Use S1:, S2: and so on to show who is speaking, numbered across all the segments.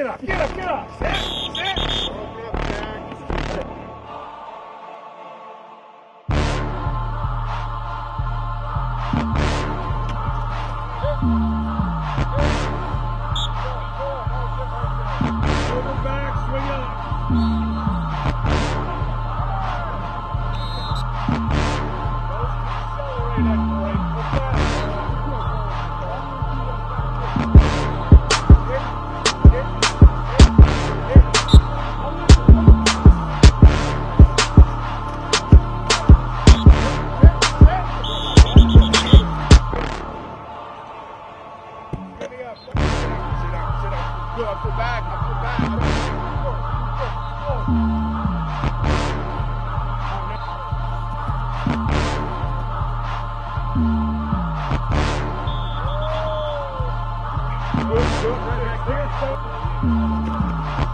S1: Get up, get up, get up. Sit, sit. Back, swing up. Get me up. Sit down, sit down, sit down. Good, up your back, up your back. Go, go, go. Good, good,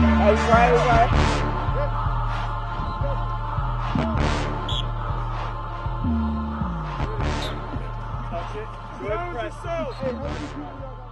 S2: Right, right.
S1: Touch it. Good press.